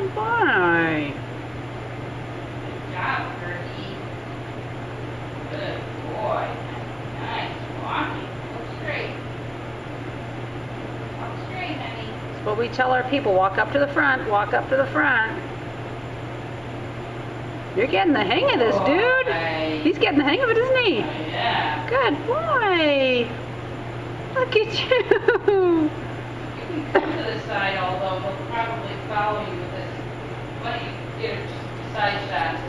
Good boy. Good job, Kirby. Good boy. Nice walking. Look straight. Walk straight, honey. That's what we tell our people. Walk up to the front. Walk up to the front. You're getting the hang of this, dude. He's getting the hang of it, isn't he? Yeah. Good boy. Look at you. You with this. Why don't you get a shot?